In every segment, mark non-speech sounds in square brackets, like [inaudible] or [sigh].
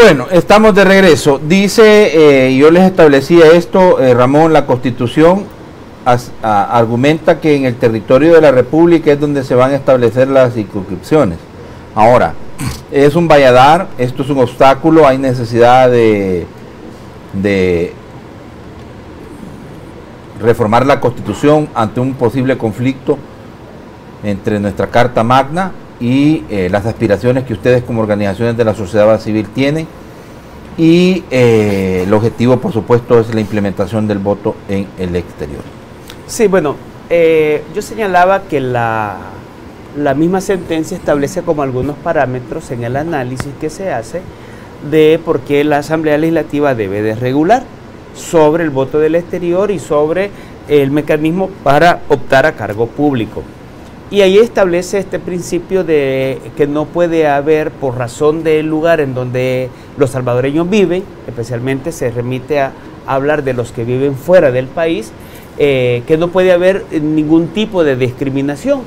Bueno, estamos de regreso. Dice, eh, yo les establecía esto, eh, Ramón, la constitución argumenta que en el territorio de la República es donde se van a establecer las circunscripciones. Ahora, es un valladar, esto es un obstáculo, hay necesidad de, de reformar la constitución ante un posible conflicto entre nuestra Carta Magna y eh, las aspiraciones que ustedes como organizaciones de la sociedad civil tienen. Y eh, el objetivo, por supuesto, es la implementación del voto en el exterior. Sí, bueno, eh, yo señalaba que la, la misma sentencia establece como algunos parámetros en el análisis que se hace de por qué la Asamblea Legislativa debe de regular sobre el voto del exterior y sobre el mecanismo para optar a cargo público. Y ahí establece este principio de que no puede haber, por razón del lugar en donde los salvadoreños viven, especialmente se remite a hablar de los que viven fuera del país, eh, que no puede haber ningún tipo de discriminación.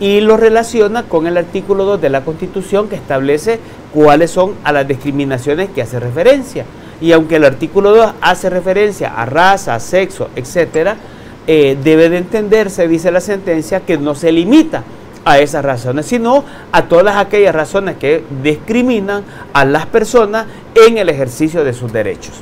Y lo relaciona con el artículo 2 de la Constitución que establece cuáles son a las discriminaciones que hace referencia. Y aunque el artículo 2 hace referencia a raza, sexo, etcétera, eh, debe de entenderse, dice la sentencia, que no se limita a esas razones, sino a todas aquellas razones que discriminan a las personas en el ejercicio de sus derechos.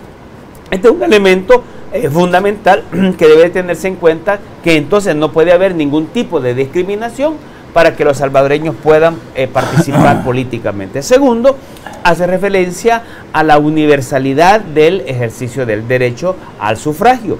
Este es un elemento eh, fundamental [clears throat] que debe tenerse en cuenta que entonces no puede haber ningún tipo de discriminación para que los salvadoreños puedan eh, participar [clears throat] políticamente. Segundo, hace referencia a la universalidad del ejercicio del derecho al sufragio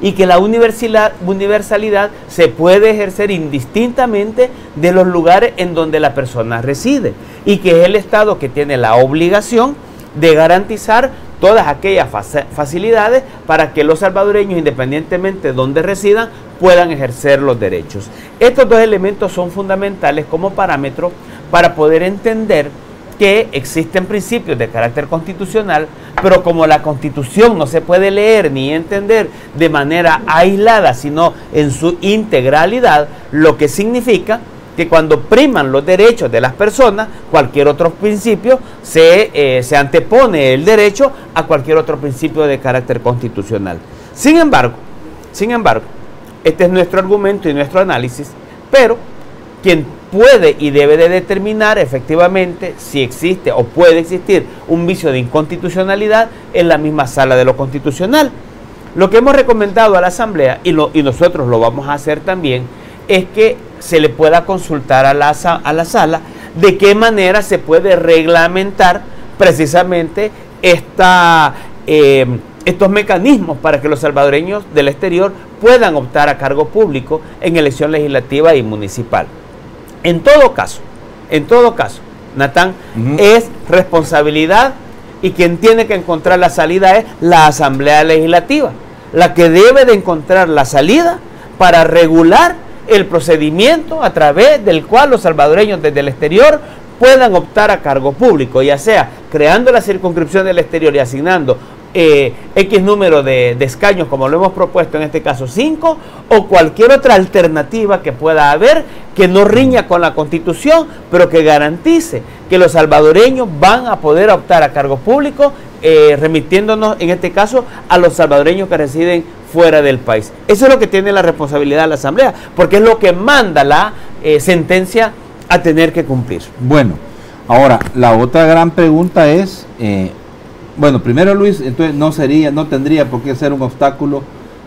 y que la universalidad se puede ejercer indistintamente de los lugares en donde la persona reside y que es el Estado que tiene la obligación de garantizar todas aquellas facilidades para que los salvadoreños, independientemente de donde residan, puedan ejercer los derechos. Estos dos elementos son fundamentales como parámetro para poder entender que existen principios de carácter constitucional, pero como la constitución no se puede leer ni entender de manera aislada, sino en su integralidad, lo que significa que cuando priman los derechos de las personas, cualquier otro principio se, eh, se antepone el derecho a cualquier otro principio de carácter constitucional. Sin embargo, sin embargo, este es nuestro argumento y nuestro análisis, pero quien puede y debe de determinar efectivamente si existe o puede existir un vicio de inconstitucionalidad en la misma sala de lo constitucional. Lo que hemos recomendado a la Asamblea, y, nosotros lo vamos a hacer también, es que se le pueda consultar a la, sala de qué manera se puede reglamentar precisamente eh, estos mecanismos para que los salvadoreños del exterior puedan optar a cargo público en elección legislativa y municipal. En todo caso, en todo caso, Natán, es responsabilidad y quien tiene que encontrar la salida es la Asamblea Legislativa, la que debe de encontrar la salida para regular el procedimiento a través del cual los salvadoreños desde el exterior puedan optar a cargo público, ya sea creando la circunscripción del exterior y asignando eh, X número de, escaños, como lo hemos propuesto en este caso 5, o cualquier otra alternativa que pueda haber que no riña con la constitución, pero que garantice que los salvadoreños van a poder optar a cargo público, eh, remitiéndonos en este caso a los salvadoreños que residen fuera del país. Eso es lo que tiene la responsabilidad de la Asamblea, porque es lo que manda la eh, sentencia a tener que cumplir. Bueno, ahora la otra gran pregunta es bueno, primero Luis, entonces no sería, no tendría por qué ser un obstáculo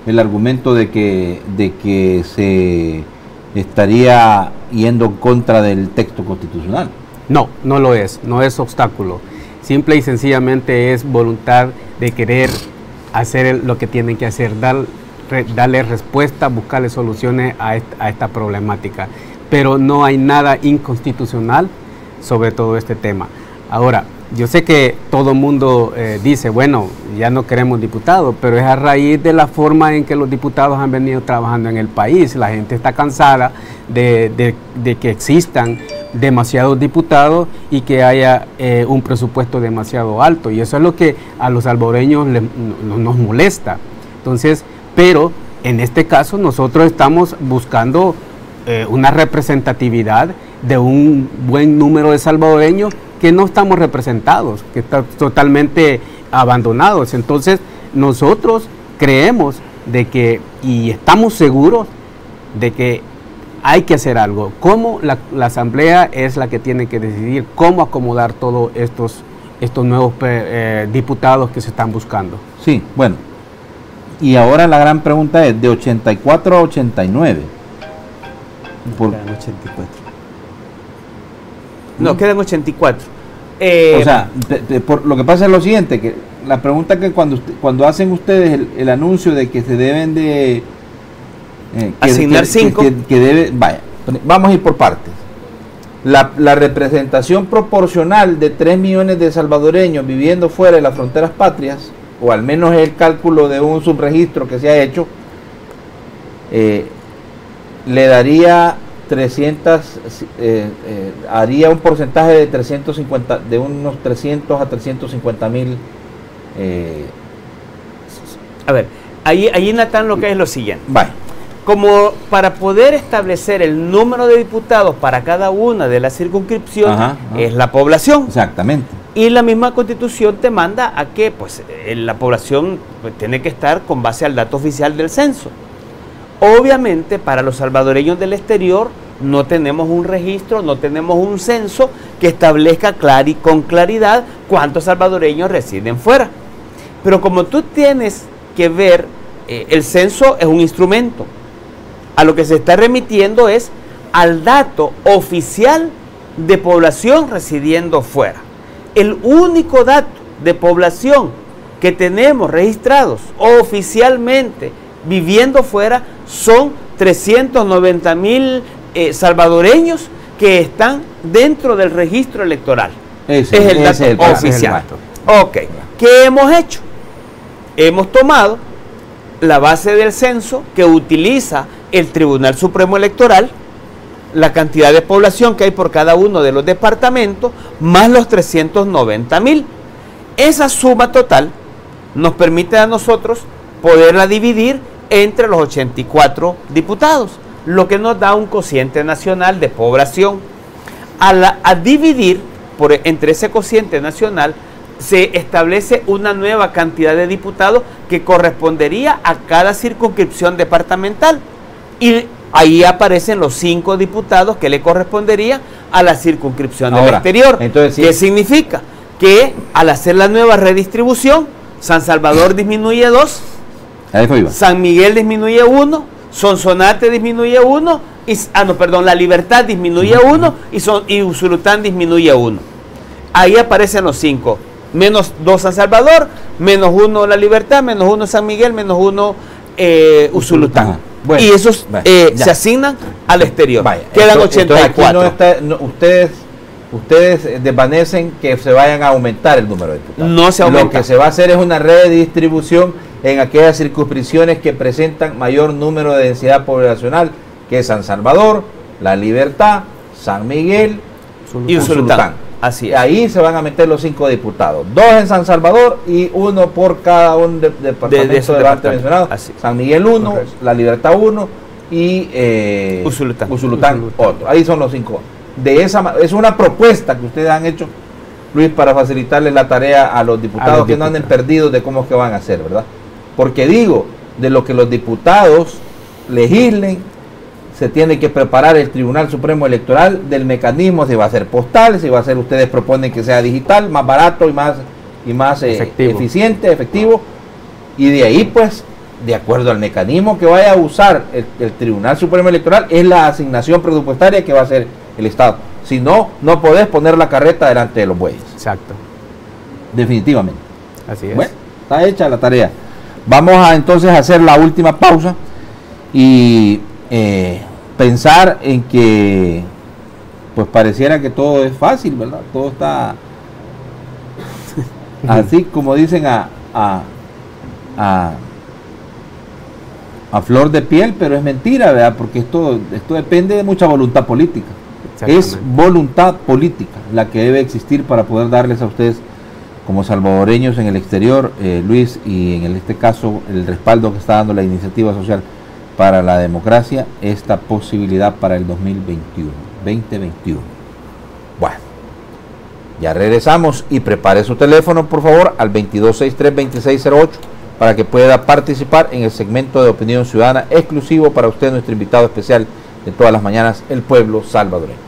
el argumento de que, de que se estaría yendo en contra del texto constitucional. No, no lo es, no es obstáculo. Simple y sencillamente es voluntad de querer hacer lo que tienen que hacer, dar, darle respuesta, buscarle soluciones a esta, a esta problemática. Pero no hay nada inconstitucional sobre todo este tema. Ahora, yo sé que todo el mundo eh, dice, bueno, ya no queremos diputados, pero es a raíz de la forma en que los diputados han venido trabajando en el país. La gente está cansada de, que existan demasiados diputados y que haya eh, un presupuesto demasiado alto. Y eso es lo que a los alboreños nos molesta. Entonces, pero en este caso nosotros estamos buscando eh, una representatividad de un buen número de salvadoreños que no estamos representados, que están totalmente abandonados. Entonces, nosotros creemos de que, y estamos seguros de que hay que hacer algo. ¿Cómo la, Asamblea es la que tiene que decidir cómo acomodar todos estos, estos nuevos eh, diputados que se están buscando? Sí, bueno. Y ahora la gran pregunta es, de 84 a 89. Por... Quedan 84. No, quedan 84. o sea, por, lo que pasa es lo siguiente, que la pregunta que cuando, cuando hacen ustedes el, anuncio de que se deben de... Eh, Asignar cinco. Que, debe, vaya, vamos a ir por partes. La, la, representación proporcional de 3 millones de salvadoreños viviendo fuera de las fronteras patrias, o al menos el cálculo de un subregistro que se ha hecho, eh, le daría 300, eh, haría un porcentaje de 350, de unos 300 a 350 mil eh, a ver, ahí, ahí Natán lo que es lo siguiente. Como para poder establecer el número de diputados para cada una de las circunscripciones es la población. Exactamente. Y la misma constitución te manda a que pues, eh, la población pues, tiene que estar con base al dato oficial del censo. Obviamente para los salvadoreños del exterior no tenemos un registro, no tenemos un censo que establezca y con claridad cuántos salvadoreños residen fuera. Pero como tú tienes que ver, eh, el censo es un instrumento. A lo que se está remitiendo es al dato oficial de población residiendo fuera. El único dato de población que tenemos registrados oficialmente viviendo fuera son 390 mil eh, salvadoreños que están dentro del registro electoral. es el dato oficial. ok, ¿qué hemos hecho? hemos tomado la base del censo que utiliza el Tribunal Supremo Electoral, la cantidad de población que hay por cada uno de los departamentos, más los 390 mil. Esa suma total nos permite a nosotros poderla dividir entre los 84 diputados, lo que nos da un cociente nacional de población. A, dividir por, entre ese cociente nacional, se establece una nueva cantidad de diputados que correspondería a cada circunscripción departamental. Y ahí aparecen los cinco diputados que le correspondería a la circunscripción del exterior. Entonces, ¿Qué significa? Que al hacer la nueva redistribución, San Salvador disminuye dos, San Miguel disminuye uno, Sonsonate disminuye uno, y, ah, no, perdón, La Libertad disminuye uno y, son, y Usulután disminuye uno. Ahí aparecen los cinco menos dos San Salvador, menos uno La Libertad, menos uno San Miguel, menos uno eh, Usulután. y esos eh, se asignan al exterior. Quedan 84. ustedes ustedes desvanecen que se vayan a aumentar el número de diputados. No se aumenta. Lo que se va a hacer es una redistribución en aquellas circunscripciones que presentan mayor número de densidad poblacional, que es San Salvador, La Libertad, San Miguel y Usulután. Así Ahí se van a meter los cinco diputados. Dos en San Salvador y uno por cada un de, departamento de, de, mencionado. San Miguel uno, La Libertad uno y eh, Usulután, otro. Ahí son los cinco. De esa es una propuesta que ustedes han hecho, Luis, para facilitarle la tarea a los diputados que no anden perdidos de cómo es que van a hacer, ¿verdad? Porque digo, de lo que los diputados legislen, se tiene que preparar el Tribunal Supremo Electoral del mecanismo, si va a ser postal, si va a ser, ustedes proponen que sea digital, más barato y más, y más eh, eficiente, efectivo, y de ahí pues, de acuerdo al mecanismo que vaya a usar el, Tribunal Supremo Electoral, es la asignación presupuestaria que va a hacer el Estado. Si no, no podés poner la carreta delante de los bueyes. Exacto. Definitivamente. Así es. Bueno, está hecha la tarea. Vamos a entonces hacer la última pausa y eh, pensar en que pues pareciera que todo es fácil, ¿verdad? Todo está [laughs] así como dicen a, a, a, flor de piel, pero es mentira, ¿verdad? Porque esto, esto depende de mucha voluntad política. Es voluntad política la que debe existir para poder darles a ustedes como salvadoreños en el exterior, eh, Luis, y en este caso el respaldo que está dando la iniciativa social para la democracia esta posibilidad para el 2021, 2021. Bueno, Ya regresamos y prepare su teléfono, por favor, al 2263-2608 para que pueda participar en el segmento de opinión ciudadana exclusivo para usted, nuestro invitado especial de todas las mañanas, el pueblo salvadoreño.